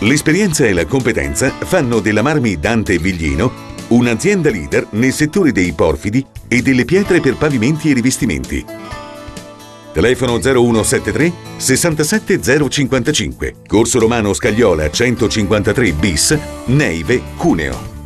L'esperienza e la competenza fanno della Marmi Dante Viglino un'azienda leader nel settore dei porfidi e delle pietre per pavimenti e rivestimenti. Telefono 0173 67055, Corso Romano Scagliola 153 bis, Neive, Cuneo.